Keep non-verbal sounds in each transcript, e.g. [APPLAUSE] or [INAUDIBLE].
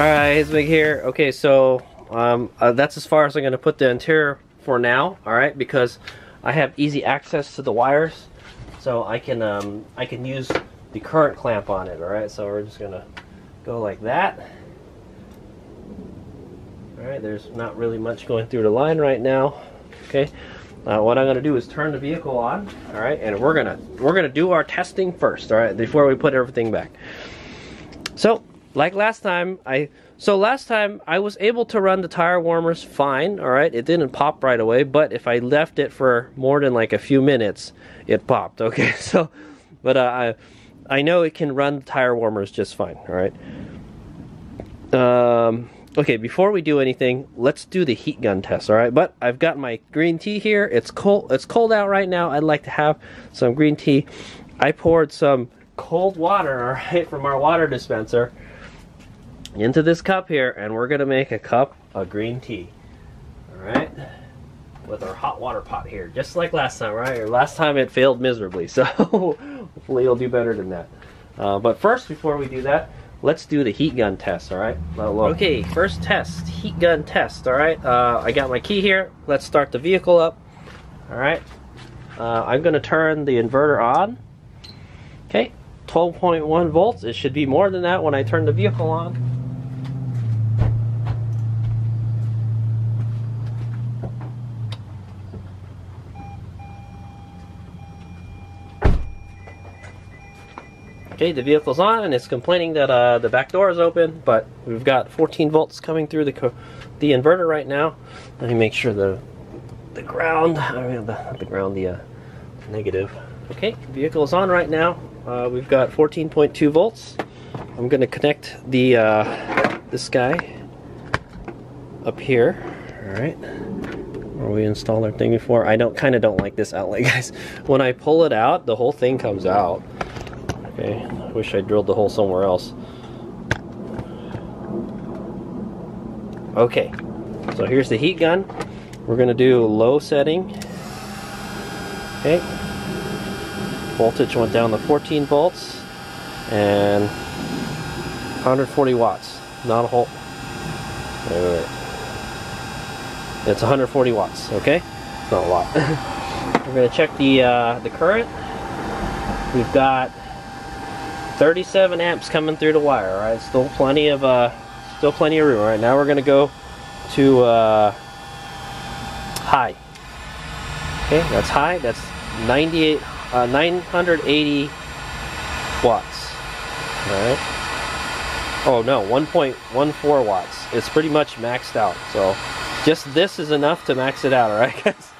Alright, it's Big here. Okay, so um, uh, that's as far as I'm going to put the interior for now, alright, because I have easy access to the wires, so I can um, I can use the current clamp on it, alright, so we're just going to go like that. Alright, there's not really much going through the line right now, okay. Uh, what I'm going to do is turn the vehicle on, alright, and we're going to we're to do our testing first, alright, before we put everything back. So, like last time, I so last time I was able to run the tire warmers fine, all right? It didn't pop right away, but if I left it for more than like a few minutes, it popped, [LAUGHS] okay? So, but uh, I I know it can run the tire warmers just fine, all right? Um okay, before we do anything, let's do the heat gun test, all right? But I've got my green tea here. It's cold it's cold out right now. I'd like to have some green tea. I poured some cold water, all right, from our water dispenser into this cup here and we're gonna make a cup of green tea. All right? With our hot water pot here just like last time right? Or last time it failed miserably [LAUGHS] so hopefully you'll do better than that. Uh, but first before we do that let's do the heat gun test all right? Okay first test heat gun test all right? Uh, I got my key here. Let's start the vehicle up. All right. Uh, I'm gonna turn the inverter on. Okay 12.1 volts. It should be more than that when I turn the vehicle on Okay, the vehicle's on and it's complaining that uh, the back door is open, but we've got 14 volts coming through the the inverter right now. Let me make sure the the ground, I mean the, the ground, the uh, negative. Okay, vehicle is on right now. Uh, we've got 14.2 volts. I'm going to connect the uh, this guy up here. All right, where we installed our thing before. I don't kind of don't like this outlet, [LAUGHS] guys. When I pull it out, the whole thing comes out. Okay, I wish I drilled the hole somewhere else. Okay, so here's the heat gun. We're gonna do low setting. Okay, voltage went down to 14 volts and 140 watts. Not a whole. Wait, wait, wait. It's 140 watts. Okay, it's not a lot. [LAUGHS] We're gonna check the uh, the current. We've got 37 amps coming through the wire, all right? Still plenty of, uh, still plenty of room. All right, now we're gonna go to uh, high. Okay, that's high. That's 98, uh, 980 watts. All right. Oh no, 1.14 watts. It's pretty much maxed out. So just this is enough to max it out. [LAUGHS] All right, guys.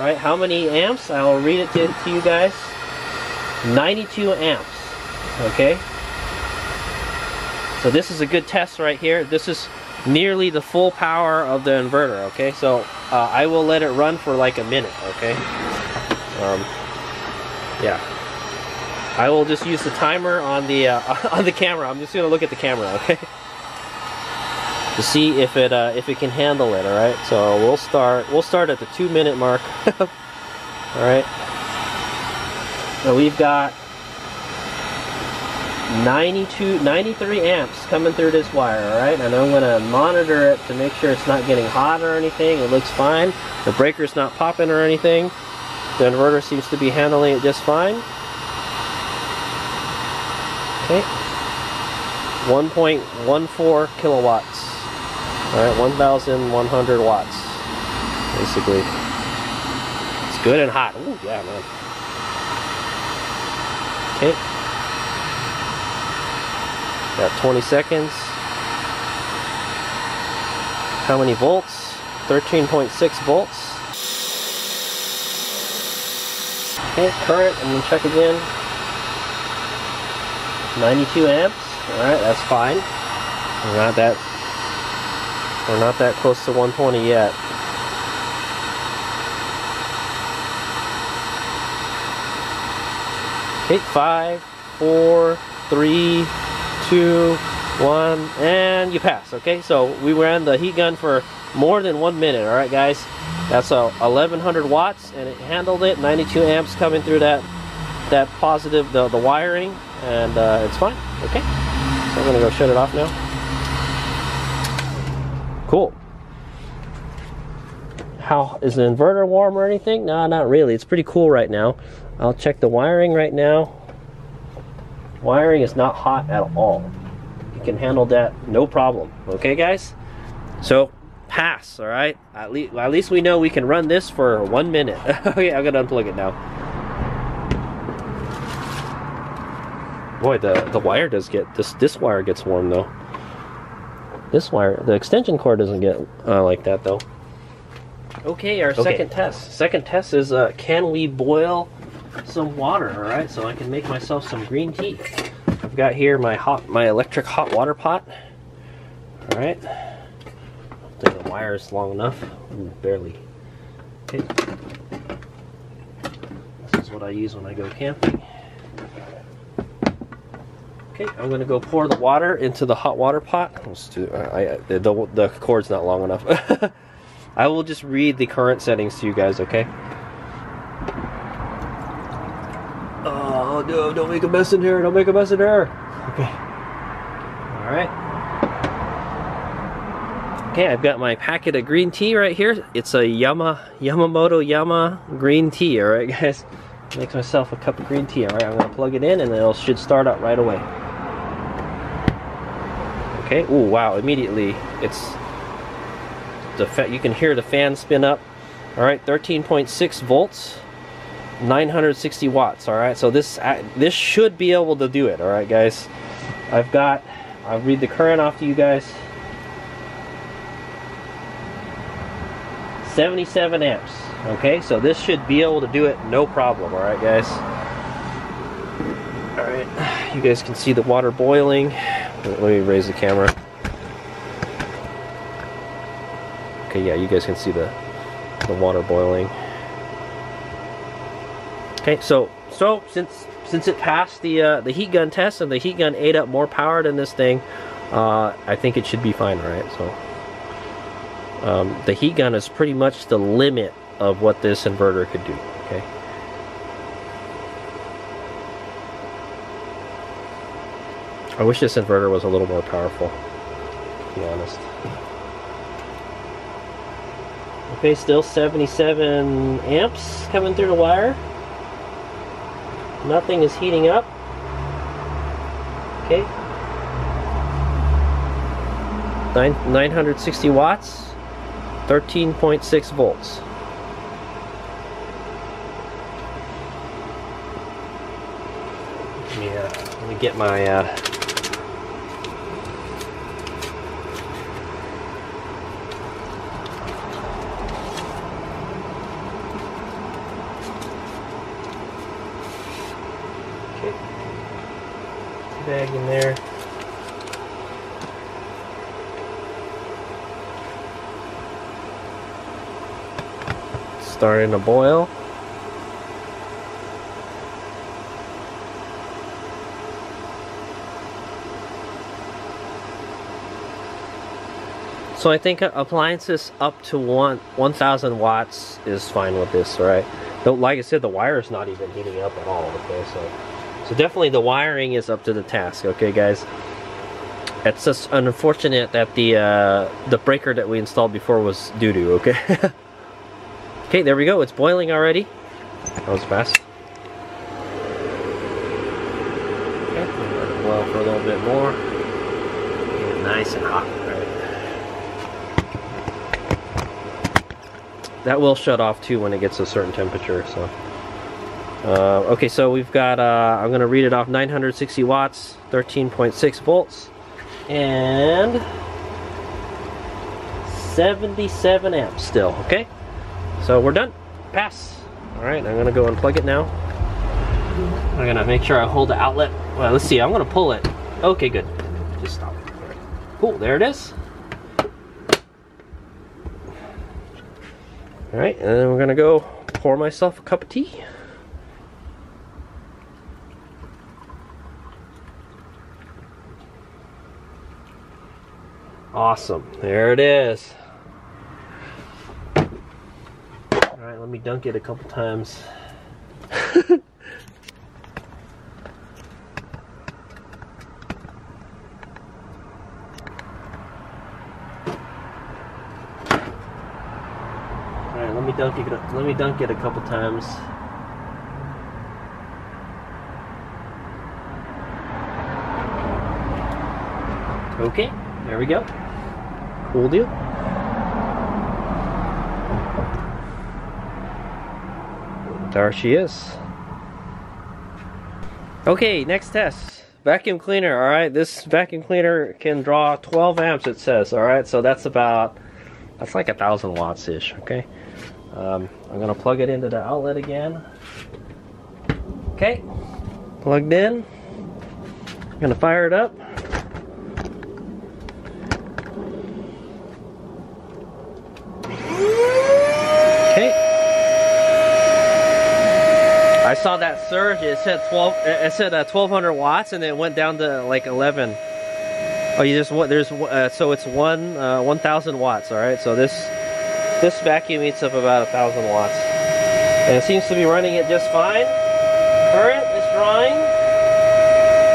All right, how many amps? I'll read it to, to you guys. 92 amps okay? So this is a good test right here. This is nearly the full power of the inverter okay? So uh, I will let it run for like a minute okay? Um, yeah. I will just use the timer on the uh, [LAUGHS] on the camera. I'm just gonna look at the camera okay? [LAUGHS] To see if it uh, if it can handle it all right so we'll start we'll start at the two minute mark. [LAUGHS] All right so we've got 92, 93 amps coming through this wire, alright? And I'm going to monitor it to make sure it's not getting hot or anything. It looks fine. The breaker's not popping or anything. The inverter seems to be handling it just fine. Okay. 1.14 kilowatts. Alright, 1,100 watts. Basically. It's good and hot. Ooh, yeah, man. Okay. Got 20 seconds. How many volts? 13.6 volts. Okay, current, I'm gonna check again. 92 amps. Alright, that's fine. We're not that we're not that close to 120 yet. Okay, five, four, three, two, one, and you pass, okay? So we ran the heat gun for more than one minute, all right, guys? That's a 1100 watts, and it handled it, 92 amps coming through that that positive, the, the wiring, and uh, it's fine, okay? So I'm gonna go shut it off now. Cool. How is the inverter warm or anything? No, not really. It's pretty cool right now. I'll check the wiring right now. Wiring is not hot at all. You can handle that no problem. Okay, guys? So, pass, all right? At least, at least we know we can run this for one minute. [LAUGHS] okay, I'm gonna unplug it now. Boy, the, the wire does get, this, this wire gets warm though. This wire, the extension cord doesn't get uh, like that though. Okay, our okay. second test. Second test is uh, can we boil some water, all right? So I can make myself some green tea. I've got here my hot, my electric hot water pot. All right. I think the wire is long enough. Ooh, barely. Okay. This is what I use when I go camping. Okay, I'm gonna go pour the water into the hot water pot. Let's do. I, I the, the cord's not long enough. [LAUGHS] I will just read the current settings to you guys. Okay. Oh no! Don't make a mess in here! Don't make a mess in here! Okay. All right. Okay, I've got my packet of green tea right here. It's a Yama Yamamoto Yama green tea. All right, [LAUGHS] guys. Make myself a cup of green tea. All right, I'm gonna plug it in, and it should start up right away. Okay. Oh wow! Immediately, it's the you can hear the fan spin up. All right, 13.6 volts, 960 watts. All right, so this uh, this should be able to do it. All right, guys. I've got. I'll read the current off to you guys. 77 amps. Okay, so this should be able to do it no problem. All right, guys. All right, you guys can see the water boiling. Let me raise the camera. Okay, yeah, you guys can see the the water boiling. Okay, so so since since it passed the uh, the heat gun test and the heat gun ate up more power than this thing, uh, I think it should be fine, right? So. Um, the heat gun is pretty much the limit of what this inverter could do, okay? I wish this inverter was a little more powerful, to be honest. Okay, still 77 amps coming through the wire. Nothing is heating up. Okay. Nine, 960 watts. 13.6 volts. Yeah, let me get my uh, bag in there. Starting to boil. So I think appliances up to one 1000 watts is fine with this, right? Though, like I said, the wire is not even heating up at all, okay? So, so definitely the wiring is up to the task, okay, guys? It's just unfortunate that the uh, the breaker that we installed before was doo-doo, okay? [LAUGHS] Okay, there we go. It's boiling already. That was fast. Okay, let it boil for a little bit more. Get nice and hot. Right. That will shut off too when it gets a certain temperature. So, uh, okay, so we've got. Uh, I'm to read it off. 960 watts, 13.6 volts, and 77 amps still. Okay. So we're done. Pass. All right, I'm gonna go unplug it now. I'm gonna make sure I hold the outlet. Well, let's see, I'm gonna pull it. Okay, good. Just stop. Cool, there it is. All right, and then we're gonna go pour myself a cup of tea. Awesome, there it is. All right, let me dunk it a couple times. dunk it. Let me dunk it a couple times. Okay, there we go. Cool deal. There she is. Okay, next test. Vacuum cleaner, alright. This vacuum cleaner can draw 12 amps, it says, alright. So that's about, that's like a thousand watts ish, okay. Um, I'm gonna plug it into the outlet again. Okay, plugged in. I'm gonna fire it up. I saw that surge. It said 12. It said uh, 1200 watts, and it went down to like 11. Oh, you just what? There's uh, so it's one uh, 1,000 watts. All right. So this this vacuum eats up about a thousand watts, and it seems to be running it just fine. Current is drawing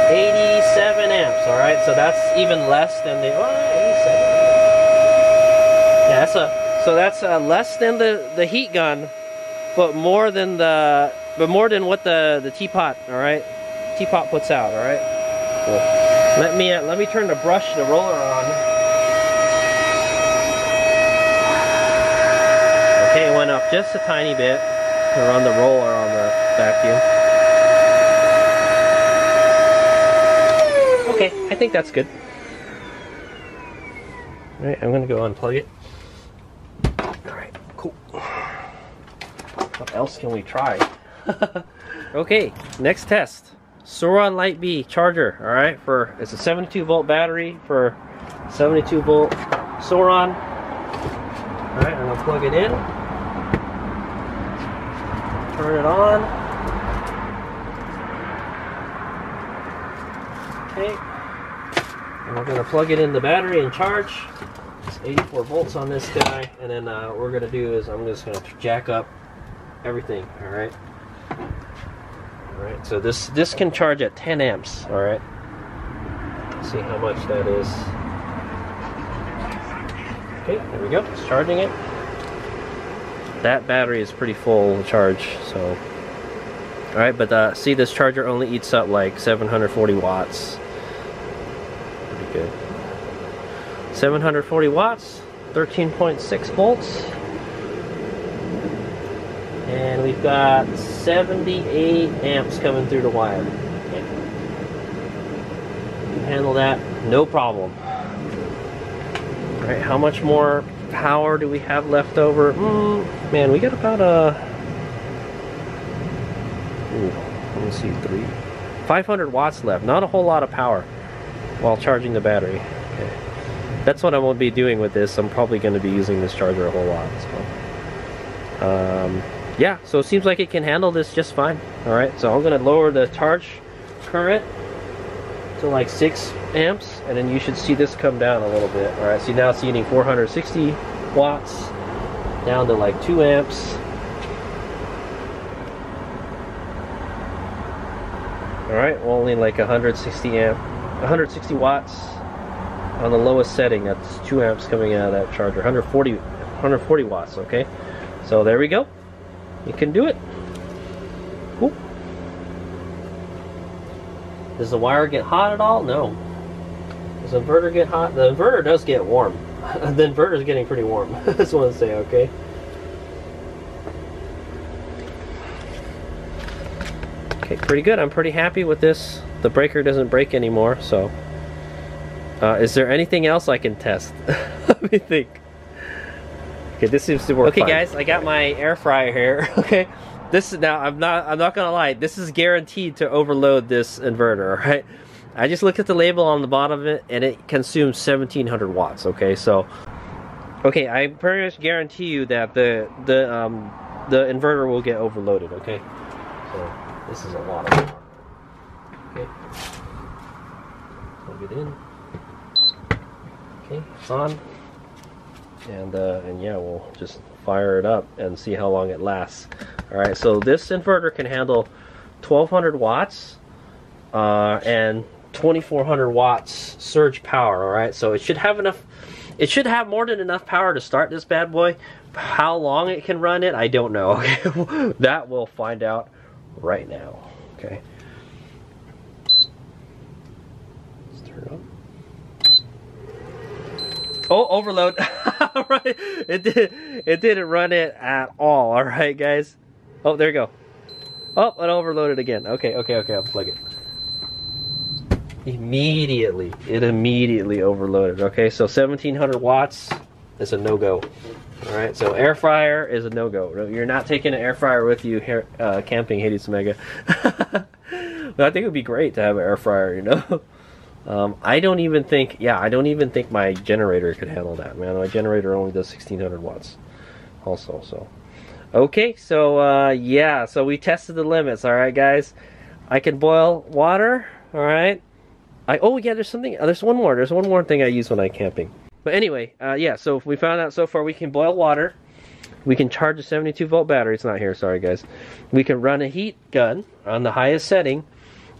87 amps. All right. So that's even less than the. Oh, 87. Yeah, that's a. So that's uh, less than the the heat gun, but more than the but more than what the the teapot, all right, teapot puts out, all right. Cool. Let me uh, let me turn the brush, the roller on. Okay, it went up just a tiny bit. to run the roller on the vacuum. Okay, I think that's good. All right, I'm gonna go unplug it. All right, cool. What else can we try? [LAUGHS] okay, next test. Sur-Ron Light Bee charger, all right, for it's a 72 volt battery for 72 volt Sauron. All right, I'm gonna plug it in, turn it on. Okay, and we're gonna plug it in the battery and charge. It's 84 volts on this guy, and then uh, what we're gonna do is I'm just gonna jack up everything. All right. Alright, so this this can charge at 10 amps, alright? See how much that is. Okay, there we go, it's charging it. That battery is pretty full charge, so. Alright, but uh, see this charger only eats up like 740 watts. Pretty good. 740 watts, 13.6 volts. And we've got 78 amps coming through the wire. Okay. Handle that, no problem. All right, how much more power do we have left over? Mm, man, we got about a. Ooh, let me see, three, 500 watts left. Not a whole lot of power while charging the battery. Okay. That's what I'm going to be doing with this. I'm probably going to be using this charger a whole lot. So. Um, yeah, so it seems like it can handle this just fine. All right, so I'm gonna lower the charge current to like six amps, and then you should see this come down a little bit. All right, see now it's eating 460 watts down to like two amps. All right, only like 160 amp, 160 watts on the lowest setting. That's two amps coming out of that charger. 140, 140 watts. Okay, so there we go. You can do it. Ooh. Does the wire get hot at all? No. Does the inverter get hot? The inverter does get warm. [LAUGHS] the inverter is getting pretty warm. [LAUGHS] I just want to say, okay? Okay, pretty good. I'm pretty happy with this. The breaker doesn't break anymore, so. Uh, is there anything else I can test? [LAUGHS] Let me think. Okay, this seems to work. Okay, fine. guys, I got my air fryer here. [LAUGHS] Okay, this is now. I'm not. I'm not gonna lie. This is guaranteed to overload this inverter. [LAUGHS] Right. I just looked at the label on the bottom of it, and it consumes 1,700 watts. Okay, so. Okay, I pretty much guarantee you that the the um the inverter will get overloaded. Okay, so this is a lot of power. Okay, plug it in. Okay, it's on and uh, and yeah we'll just fire it up and see how long it lasts alright so this inverter can handle 1200 watts uh, and 2400 watts surge power alright so it should have enough it should have more than enough power to start this bad boy how long it can run it, I don't know. [LAUGHS] That we'll find out right now. Okay. Let's turn it on. Oh, overload. [LAUGHS] right. It did it didn't run it at all. All right, guys. Oh, there you go. Oh, it overloaded again. Okay, okay, okay, I'll plug it. Immediately, it immediately overloaded. Okay, so 1700 watts is a no-go. All right, so air fryer is a no-go. You're not taking an air fryer with you here uh, camping Hades Omega. [LAUGHS] but I think it would be great to have an air fryer, you know? [LAUGHS] Um, I don't even think, yeah, I don't even think my generator could handle that, man. My generator only does 1600 watts also, so. Okay, so, uh, yeah, so we tested the limits, all right, guys. I can boil water, all right. I, oh, yeah, there's something, uh, there's one more, there's one more thing I use when I'm camping. But anyway, uh, yeah, so we found out so far we can boil water. We can charge a 72 volt battery. It's not here, sorry guys. We can run a heat gun on the highest setting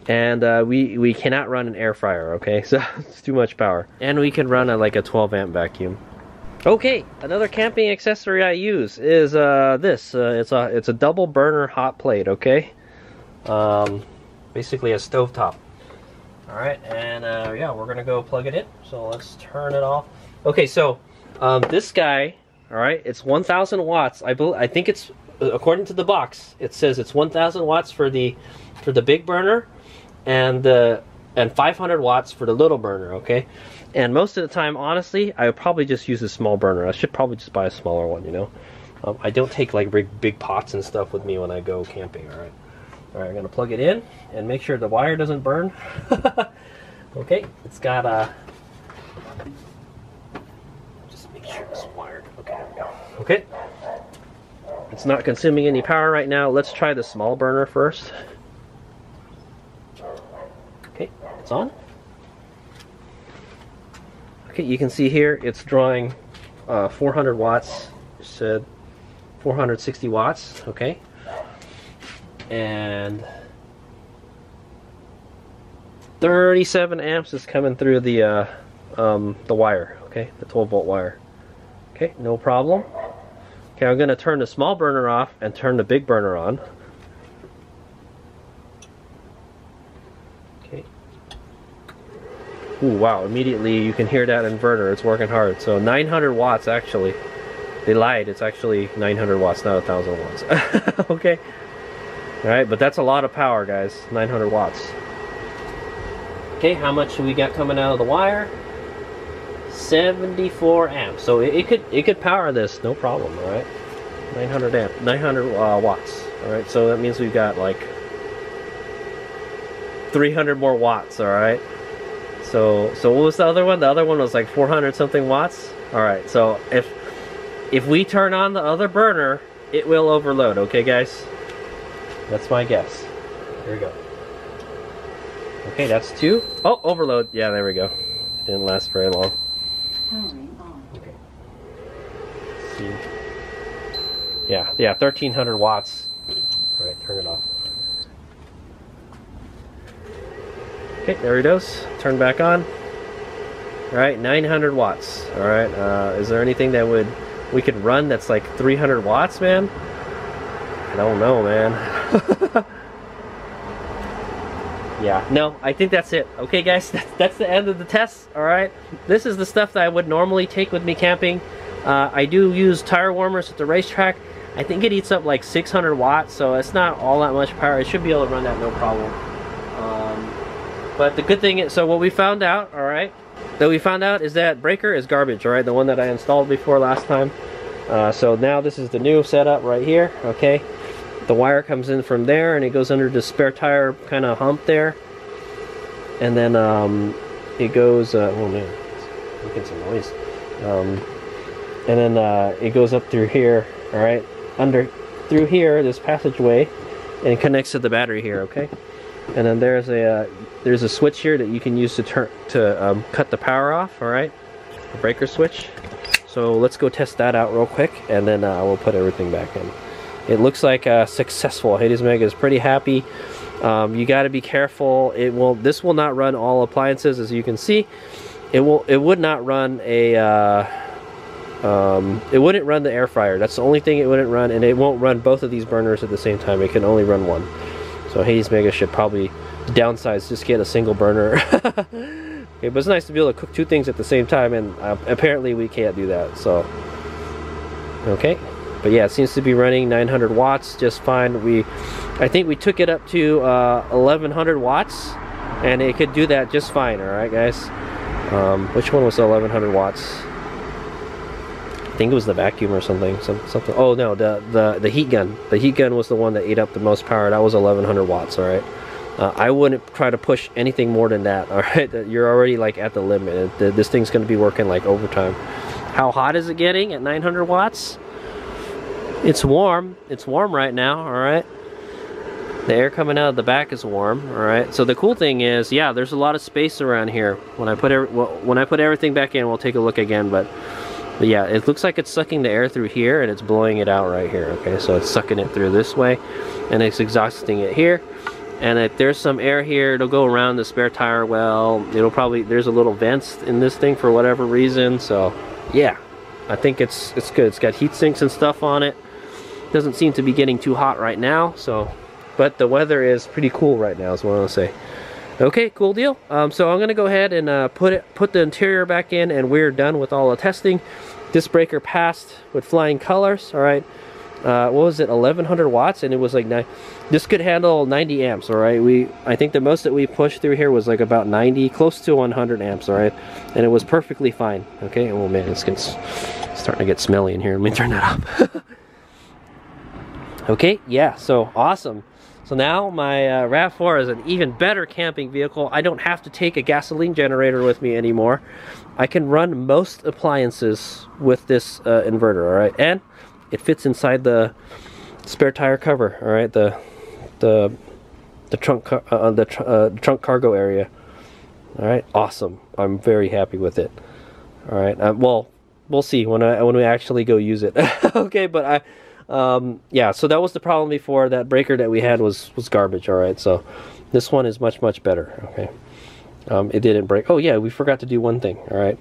and uh, we we cannot run an air fryer okay? [LAUGHS] So it's too much power. And we can run a like a 12 amp vacuum. Okay another camping accessory I use is uh, this. Uh, it's a it's a double burner hot plate okay? Um, basically a stove top all right and uh, yeah we're gonna go plug it in. So let's turn it off. Okay so um, this guy all right it's 1000 watts. I, I think it's according to the box it says it's 1000 watts for the for the big burner and the and 500 watts for the little burner okay? And most of the time honestly I would probably just use a small burner. I should probably just buy a smaller one you know? Um, I don't take like big big pots and stuff with me when I go camping all right? All right I'm gonna plug it in and make sure the wire doesn't burn. [LAUGHS] Okay it's got a uh, just make sure it's wired. Okay there we go. Okay. It's not consuming any power right now. Let's try the small burner first on. Okay, you can see here it's drawing uh, 400 watts. Said 460 watts. Okay, and 37 amps is coming through the uh, um, the wire. Okay, the 12 volt wire. Okay, no problem. Okay, I'm going to turn the small burner off and turn the big burner on. Ooh, wow, immediately you can hear that inverter. It's working hard. So 900 watts actually. They lied. It's actually 900 watts, not 1,000 watts. [LAUGHS] okay. Alright, but that's a lot of power, guys. 900 watts. Okay, how much do we got coming out of the wire? 74 amps. So it, it could it could power this, no problem, alright? 900 amp, 900 uh, watts. Alright, so that means we've got like 300 more watts, alright? So, so what was the other one? The other one was like 400 something watts. All right, so if if we turn on the other burner, it will overload. Okay, guys. That's my guess. Here we go. Okay, that's two. Oh, overload. Yeah, there we go. Didn't last very long. Okay. Let's see. Yeah, yeah, 1300 watts. All right, turn it off. Okay, there it goes. Turn back on. All right, 900 watts. All right, uh, is there anything that would we could run that's like 300 watts, man? I don't know, man. [LAUGHS] yeah, no, I think that's it. Okay, guys, [LAUGHS] that's, that's the end of the test. All right, this is the stuff that I would normally take with me camping. Uh, I do use tire warmers at the racetrack. I think it eats up like 600 watts, so it's not all that much power. It should be able to run that no problem. But the good thing is, so what we found out, all right, that we found out is that breaker is garbage, all right, the one that I installed before last time. Uh, so now this is the new setup right here, okay. The wire comes in from there and it goes under the spare tire kind of hump there. And then um, it goes, uh, oh man, making some noise. Um, and then uh, it goes up through here, all right, under, through here, this passageway, and connects to the battery here, okay. And then there's a uh, there's a switch here that you can use to turn to um, cut the power off. All right, a breaker switch. So let's go test that out real quick, and then uh, we'll put everything back in. It looks like uh, successful. Hades Omega is pretty happy. Um, you got to be careful. It will. This will not run all appliances, as you can see. It will. It would not run a. Uh, um, it wouldn't run the air fryer. That's the only thing it wouldn't run, and it won't run both of these burners at the same time. It can only run one. So Hades Omega should probably downsize, just get a single burner. [LAUGHS] okay, but it's nice to be able to cook two things at the same time, and uh, apparently we can't do that. So, okay, but yeah, it seems to be running 900 watts just fine. We, I think we took it up to uh, 1100 watts, and it could do that just fine. All right, guys. Um, which one was 1100 watts? Think it was the vacuum or something. Some, something. Oh no, the the the heat gun. The heat gun was the one that ate up the most power. That was 1100 watts. All right. Uh, I wouldn't try to push anything more than that. [LAUGHS] All right. You're already like at the limit. This thing's going to be working like overtime. How hot is it getting at 900 watts? It's warm. It's warm right now. All right. The air coming out of the back is warm, all right? So the cool thing is, yeah, there's a lot of space around here. When I put every, well, when I put everything back in, we'll take a look again, but but yeah, it looks like it's sucking the air through here and it's blowing it out right here, okay? So it's sucking it through this way and it's exhausting it here. And if there's some air here, it'll go around the spare tire well. It'll probably, there's a little vents in this thing for whatever reason. So yeah, I think it's, it's good. It's got heat sinks and stuff on it. Doesn't seem to be getting too hot right now. So, but the weather is pretty cool right now is what I want to say. Okay, cool deal. Um, so I'm gonna go ahead and uh, put it, put the interior back in, and we're done with all the testing. This breaker passed with flying colors. All right, uh, what was it? 1100 watts, and it was like nine. This could handle 90 amps. All right, we I think the most that we pushed through here was like about 90, close to 100 amps. All right, and it was perfectly fine. Okay, oh man, it's, it's starting to get smelly in here. Let me turn that off. [LAUGHS] okay, yeah, so awesome. So now my uh, RAV4 is an even better camping vehicle. I don't have to take a gasoline generator with me anymore. I can run most appliances with this uh, inverter, all right? And it fits inside the spare tire cover, all right? The the the trunk uh, the tr uh, trunk cargo area. All right, awesome. I'm very happy with it. All right, uh, well, we'll see when I when we actually go use it. [LAUGHS] okay, but I um, yeah, so that was the problem before. That breaker that we had was was garbage. All right, so this one is much much better. Okay, um, it didn't break. Oh yeah, we forgot to do one thing. All right,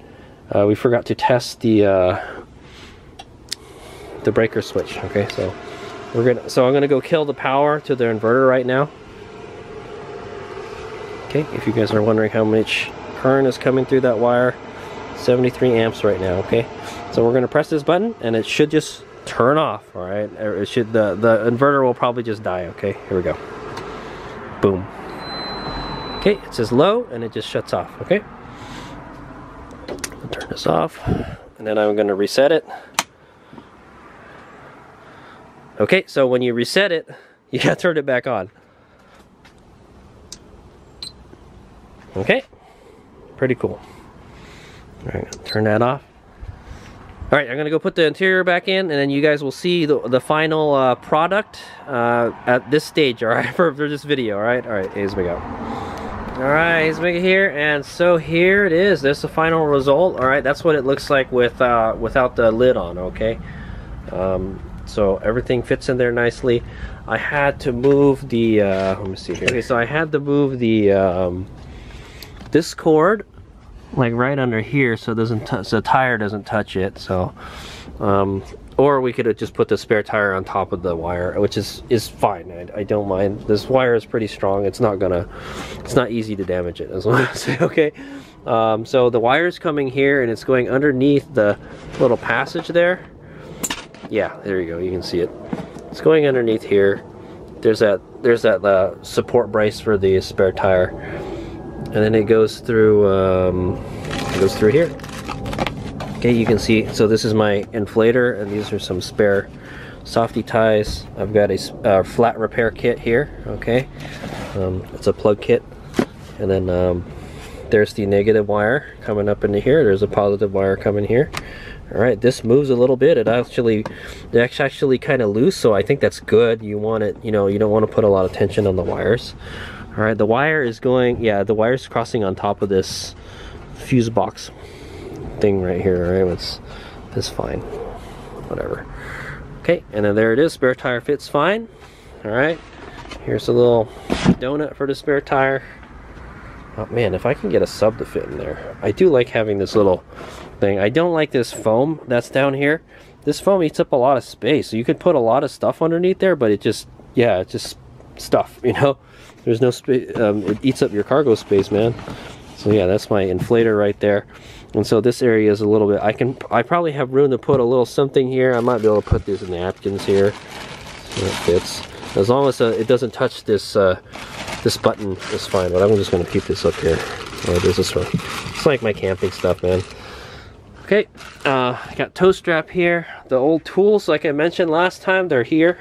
uh, we forgot to test the uh, the breaker switch. Okay, so we're gonna so I'm gonna go kill the power to the inverter right now. Okay, if you guys are wondering how much current is coming through that wire, 73 amps right now. Okay, so we're gonna press this button and it should just turn off, all right? Er, it should, the, the inverter will probably just die, okay? Here we go. Boom. Okay, it says low and it just shuts off, okay? I'll turn this off and then I'm gonna reset it. Okay, so when you reset it, [LAUGHS] you gotta turn it back on. Okay, pretty cool. All right, turn that off. All right, I'm gonna go put the interior back in and then you guys will see the, the final uh, product uh, at this stage, [LAUGHS] all right, for, for this video, all right? All right, here's we go. All right, here's me here, and so here it is. There's the final result, all right? That's what it looks like with uh, without the lid on, okay? Um, so everything fits in there nicely. I had to move the, uh, let me see here. Okay, so I had to move the, um, this cord like right under here so doesn't so the tire doesn't touch it so um, or we could have just put the spare tire on top of the wire which is is fine. I, I, don't mind. This wire is pretty strong. It's not gonna it's not easy to damage it as long as okay? Um, so the wire is coming here and it's going underneath the little passage there. Yeah there you go. You can see it. It's going underneath here. There's that there's that uh, support brace for the spare tire and then it goes through um, it goes through here. Okay you can see so this is my inflator and these are some spare softy ties. I've got a uh, flat repair kit here okay? Um, it's a plug kit. And then um, there's the negative wire coming up into here. There's a positive wire coming here. All right this moves a little bit. It actually it's actually kind of loose so I think that's good. You want it you know you don't want to put a lot of tension on the wires all right, the wire is going, yeah, the wire's crossing on top of this fuse box thing right here, all right? It's, it's fine, whatever. Okay, and then there it is, spare tire fits fine. All right, here's a little donut for the spare tire. Oh, man, if I can get a sub to fit in there. I do like having this little thing. I don't like this foam that's down here. This foam eats up a lot of space. So you could put a lot of stuff underneath there, but it just, yeah, it's just stuff, [LAUGHS] you know? There's no space, um, it eats up your cargo space, man. So yeah, that's my inflator right there. And so this area is a little bit, I can, I probably have room to put a little something here. I might be able to put these in napkins here. So it fits. As long as uh, it doesn't touch this uh, this button is fine, but I'm just to keep this up here. Oh, there's this one. It's like my camping stuff, man. Okay, uh, I got toe strap here. The old tools, like I mentioned last time, they're here.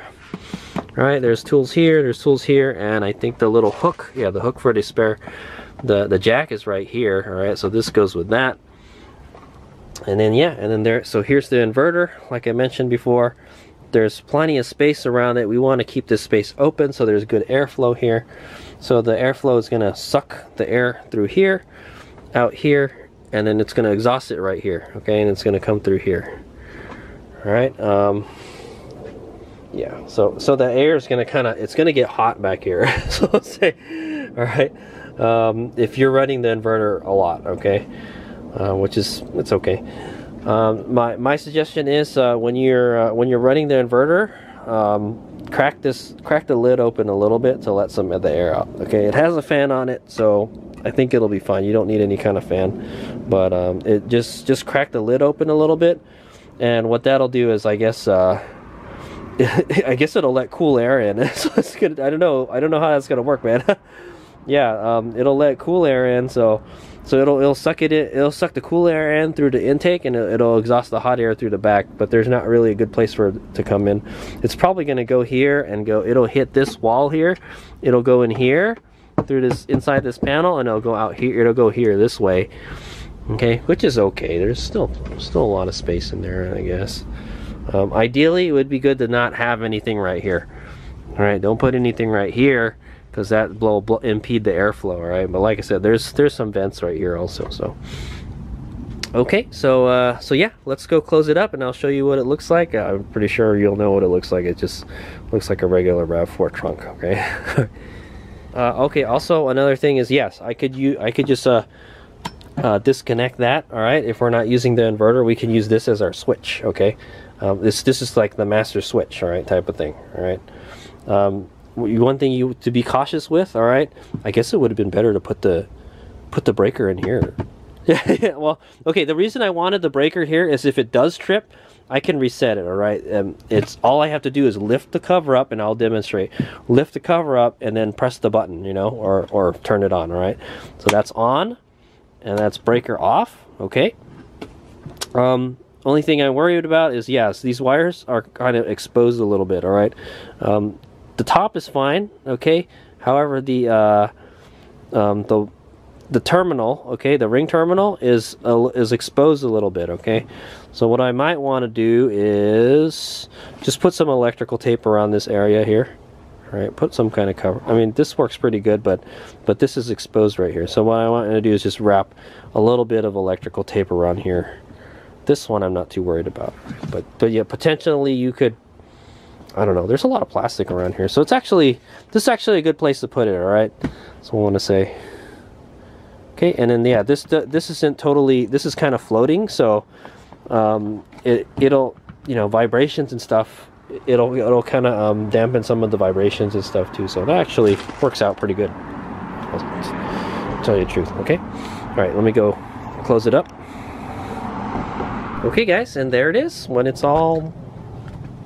All right, there's tools here, there's tools here, and I think the little hook, yeah, the hook for the spare, the, the jack is right here, all right, so this goes with that. And then, yeah, and then there, so here's the inverter, like I mentioned before. There's plenty of space around it. We want to keep this space open so there's good airflow here. So the airflow is going to suck the air through here, out here, and then it's going to exhaust it right here. Okay, and it's going to come through here. All right. Um, yeah. So so the air is going to kind of it's going to get hot back here. [LAUGHS] so let's say, all right. Um, if you're running the inverter a lot, okay, uh, which is it's okay. Um, my my suggestion is uh, when you're uh, when you're running the inverter, um, crack this crack the lid open a little bit to let some of the air out okay it has a fan on it so I think it'll be fine you don't need any kind of fan but um, it just just crack the lid open a little bit and what that'll do is I guess uh, [LAUGHS] I guess it'll let cool air in [LAUGHS] so it's good I don't know I don't know how that's gonna work man [LAUGHS] yeah um, it'll let cool air in so so it'll it'll suck it in, it'll suck the cool air in through the intake and it'll, exhaust the hot air through the back. But there's not really a good place for it to come in. It's probably to go here and go. It'll hit this wall here. It'll go in here through this inside this panel and it'll go out here. It'll go here this way. Okay, which is okay. There's still still a lot of space in there, I guess. Um, ideally, it would be good to not have anything right here. All right, don't put anything right here because that will impede the airflow, all right? But like I said, there's there's some vents right here also. So okay, so uh, so yeah, let's go close it up, and I'll show you what it looks like. Uh, I'm pretty sure you'll know what it looks like. It just looks like a regular Rav4 trunk. Okay. [LAUGHS] uh, okay. Also, another thing is yes, I could you I could just uh, uh, disconnect that. All right. If we're not using the inverter, we can use this as our switch. Okay. Um, this this is like the master switch. All right, type of thing. All right. Um, one thing you to be cautious with all right i guess it would have been better to put the put the breaker in here yeah [LAUGHS] well okay the reason i wanted the breaker here is if it does trip i can reset it all right um, it's all i have to do is lift the cover up and i'll demonstrate lift the cover up and then press the button you know or or turn it on all right so that's on and that's breaker off okay um only thing I'm worried about is yes, these wires are kind of exposed a little bit. All right, um, the top is fine, okay? However, the uh, um, the the terminal, okay, the ring terminal is uh, is exposed a little bit, okay? So what I might want to do is just put some electrical tape around this area here. Right, put some kind of cover. I mean, this works pretty good, but but this is exposed right here. So what I want to do is just wrap a little bit of electrical tape around here. This one I'm not too worried about. But but yeah, potentially you could I don't know. There's a lot of plastic around here. So it's actually, this is actually a good place to put it, all right? So I want to say. Okay, and then, yeah, this this isn't totally, this is kind of floating, so um, it, it'll, you know, vibrations and stuff, it'll, it'll kind of um, dampen some of the vibrations and stuff too. So that actually works out pretty good. I'll tell you the truth, okay? All right, let me go close it up. Okay, guys, and there it is when it's all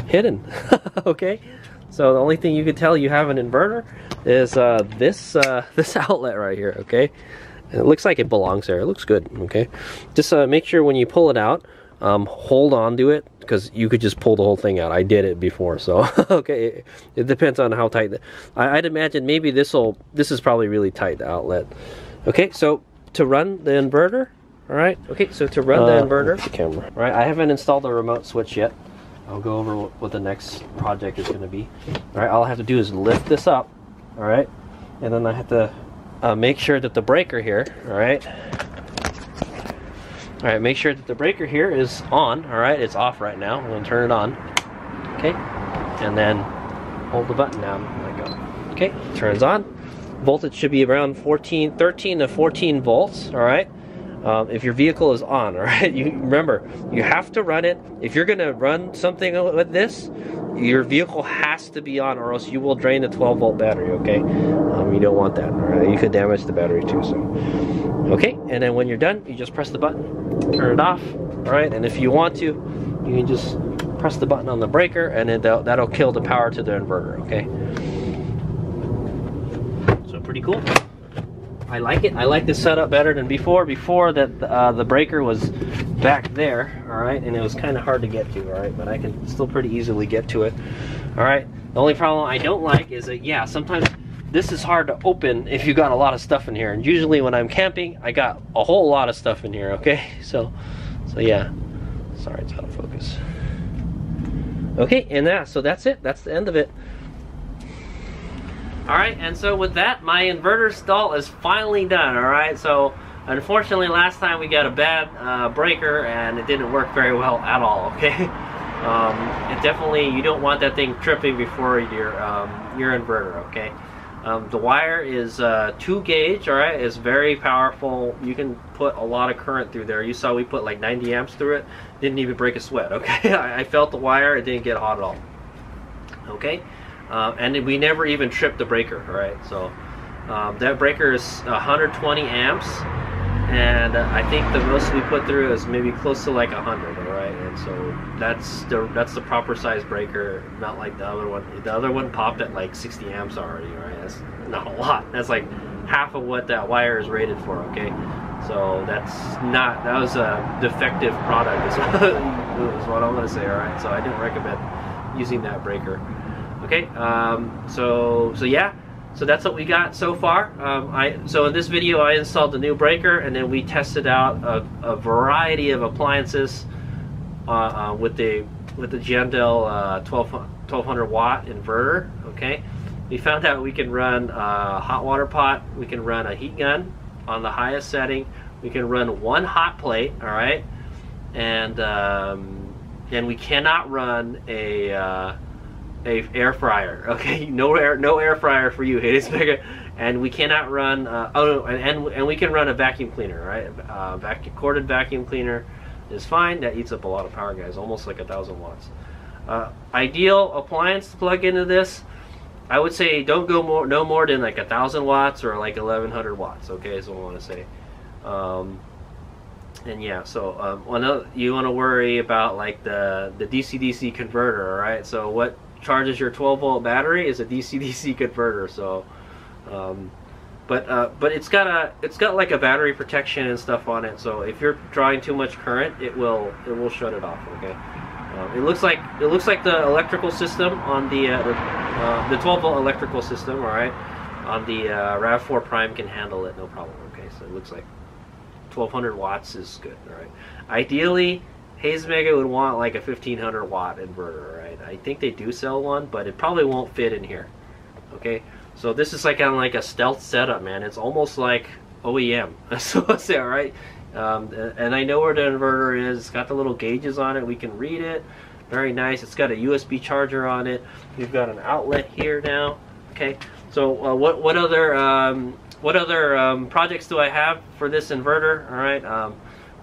hidden. [LAUGHS] okay, so the only thing you can tell you have an inverter is uh, this uh, [LAUGHS] this outlet right here. Okay, and it looks like it belongs there. It looks good. Okay, just uh, make sure when you pull it out, um, hold on to it because you could just pull the whole thing out. I did it before, so [LAUGHS] okay. It, it, depends on how tight. I, would imagine maybe this will. This is probably really tight the outlet. Okay, so to run the inverter. All right. Okay, so to run the uh, inverter, the camera. Right, I haven't installed the remote switch yet. I'll go over what the next project is going to be. All right, all I have to do is lift this up, all right, and then I have to uh, make sure that the breaker here, all right, all right, make sure that the breaker here is on, all right, it's off right now. I'm going to turn it on, okay, and then hold the button down. There go. Okay, turns on. voltage should be around 14, 13 to 14 volts, all right? Um, if your vehicle is on, all [LAUGHS] right? You remember, you have to run it. If you're gonna run something with this, your vehicle has to be on, or else you will drain the 12 volt battery. Okay, um, you don't want that. All right, you could damage the battery too. So, okay, and then when you're done, you just press the button, turn it off. All right, and if you want to, you can just press the button on the breaker, and then that'll, that'll kill the power to the inverter. Okay, so pretty cool. I like it. I like this setup better than before. Before that, uh, the breaker was back there, all right, and it was kind of hard to get to, all right, but I can still pretty easily get to it, all right. The only problem I don't like is that, yeah, sometimes this is hard to open if you got a lot of stuff in here, and usually when I'm camping, I got a whole lot of stuff in here, okay? [LAUGHS] So, so yeah, sorry, it's out of focus. Okay, and that, so that's it. That's the end of it. Alright, and so with that, my inverter stall is finally done, alright? So, unfortunately, last time we got a bad uh, breaker and it didn't work very well at all, [LAUGHS] okay? Um, it definitely, you don't want that thing tripping before your, um, your inverter, okay? Um, the wire is uh, 2 gauge, alright? It's very powerful. You can put a lot of current through there. You saw we put like 90 amps through it. Didn't even break a sweat, [LAUGHS] okay? I, I felt the wire, it didn't get hot at all. Okay? Uh, and we never even tripped the breaker, right? So um, that breaker is 120 amps, and I think the most we put through is maybe close to like 100, all right? And so that's the that's the proper size breaker, not like the other one. The other one popped at like 60 amps already, right? That's not a lot. That's like half of what that wire is rated for, okay? So that's not that was a defective product, is [LAUGHS] what I'm gonna say, all right? So I didn't recommend using that breaker. Okay, um, so so yeah, so that's what we got so far. Um, I so in this video I installed the new breaker and then we tested out a, a variety of appliances uh, uh, with the with the Giandel uh, 12, 1200 watt inverter. Okay, we found out we can run a hot water pot, we can run a heat gun on the highest setting, we can run one hot plate. All right, and um, and we cannot run a uh, a air fryer. [LAUGHS] Okay, no air no air fryer for you, [LAUGHS] Hades Omega. And we cannot run. Uh, oh and, and, and we can run a vacuum cleaner, right? Uh, vacuum corded vacuum cleaner is fine. That eats up a lot of power, guys. Almost like a thousand watts. Uh, ideal appliance to plug into this. I would say don't go more no more than like a thousand watts or like 1100 watts. Okay, is what I want to say. Um, and yeah, so um, you want to worry about like the the DC-DC converter, all right? So what charges your 12 volt battery is a DC-DC [LAUGHS] converter. So, um, but uh, but it's got a it's got like a battery protection and stuff on it. So if you're drawing too much current, it will it will shut it off. Okay. Um, it looks like it looks like the electrical system on the uh, the, uh, the 12 volt electrical system. All right, on the uh, Rav4 Prime can handle it no problem. Okay, so it looks like 1200 watts is good. All right. Ideally, Hades Omega would want like a 1500 watt inverter, right? I think they do sell one, but it probably won't fit in here. Okay, so this is like kind of like a stealth setup, man. It's almost like OEM. so say, all right. Um, and I know where the inverter is. It's got the little gauges on it. We can read it. Very nice. It's got a USB charger on it. We've got an outlet here now. Okay. So uh, what what other um, what other um, projects do I have for this inverter? All right.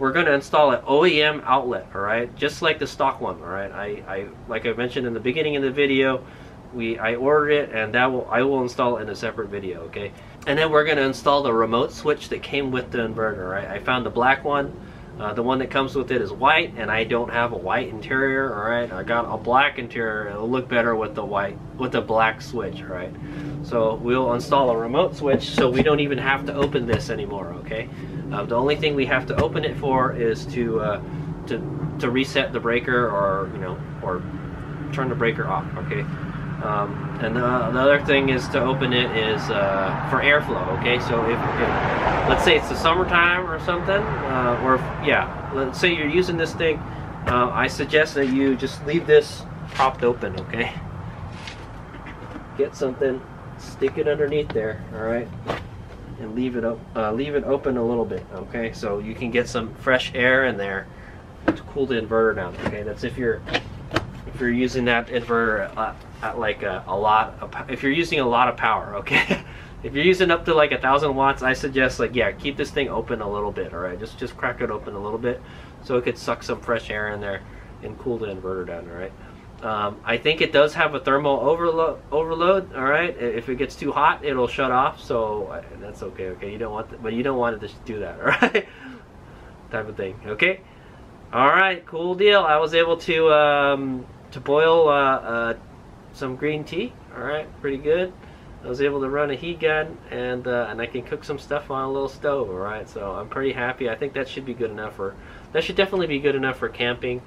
We're going to install an OEM outlet, all right, just like the stock one, all right. I, I like I mentioned in the beginning of the video, we I ordered it, and that will I will install it in a separate video, okay. And then we're going to install the remote switch that came with the inverter, right. I found the black one. Uh, the one that comes with it is white, and I don't have a white interior. All right, I got a black interior. It'll look better with the white, with the black switch. All right, so we'll install a remote switch, so we don't even have to open this anymore. Okay, uh, the only thing we have to open it for is to uh, to to reset the breaker or you know or turn the breaker off. Okay. Um, and the, the, other thing is to open it is uh, for airflow. Okay, so if, if, let's say it's the summertime or something, uh, or if, yeah, let's say you're using this thing, uh, I suggest that you just leave this propped open. Okay, get something, stick it underneath there. All right and leave it up, uh, leave it open a little bit. Okay, so you can get some fresh air in there to cool the inverter down. Okay, that's if you're if you're using that inverter at, at like a, a lot of, if you're using a lot of power. [LAUGHS] Okay, if you're using up to like a thousand watts, I suggest like yeah, keep this thing open a little bit. All right, just just crack it open a little bit so it could suck some fresh air in there and cool the inverter down. All right. Um, I think it does have a thermal overload. Overload. All right. If it gets too hot, it'll shut off. So that's okay. Okay. You don't want, th- but you don't want it to do that. [LAUGHS] All right. type of thing. Okay. All right. Cool deal. I was able to um, to boil uh, uh, some green tea. All right. Pretty good. I was able to run a heat gun and uh, and I can cook some stuff on a little stove. All right. So I'm pretty happy. I think that should be good enough for. That should definitely be good enough for camping.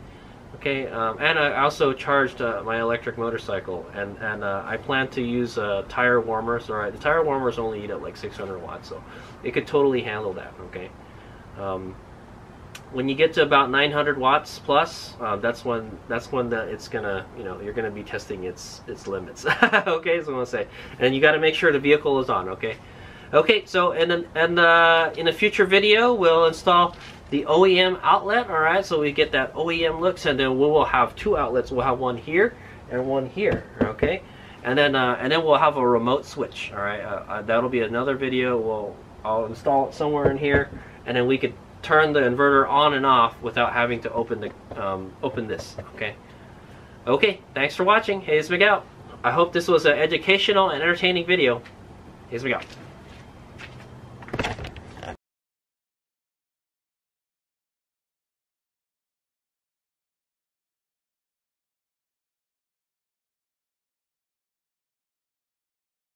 Okay, um, and I also charged uh, my electric motorcycle, and and uh, I plan to use tire warmers. All right, the tire warmers only eat up like 600 watts, so it could totally handle that. Okay, um, when you get to about 900 watts plus, uh, that's when that's when the, it's gonna you know you're gonna be testing its its limits. [LAUGHS] okay, so I'm gonna say, and you got to make sure the vehicle is on. Okay, okay. So and and uh, in a future video, we'll install the OEM outlet, all right, so we get that OEM looks, and then we will have two outlets. We'll have one here and one here, okay? And then uh, and then we'll have a remote switch, all right? Uh, uh, that'll be another video. We'll I'll install it somewhere in here, and then we could turn the inverter on and off without having to open the um, open this, okay? Okay, thanks for watching. Hades Omega. I hope this was an educational and entertaining video. Hades Omega.